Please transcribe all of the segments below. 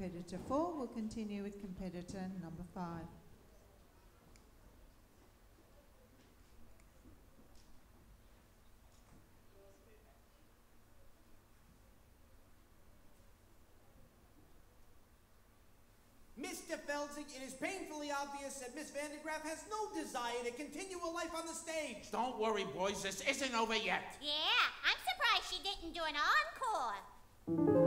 competitor four. We'll continue with competitor number five. Mr. Feldzieg, it is painfully obvious that Miss Van De Graaff has no desire to continue her life on the stage. Don't worry, boys. This isn't over yet. Yeah, I'm surprised she didn't do an encore.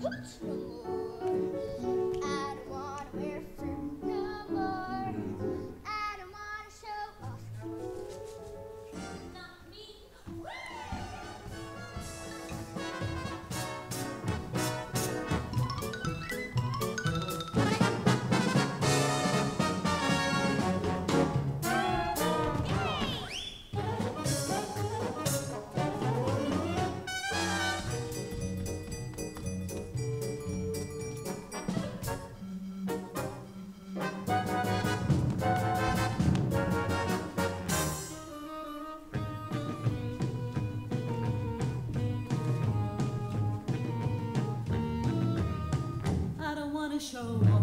Hoot! show.